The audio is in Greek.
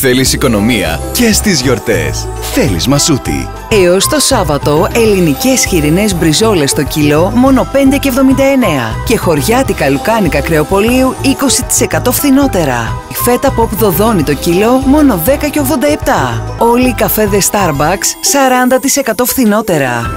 Θέλεις οικονομία και στις γιορτές. Θέλεις μασούτη. Έως το Σάββατο, ελληνικές χοιρινές μπριζόλες το κιλό μόνο 5,79 και χωριάτικα λουκάνικα κρεοπολίου 20% φθηνότερα. Φέτα pop δοδόνι το κιλό μόνο 10,87. Όλοι οι καφέδες Starbucks 40% φθηνότερα.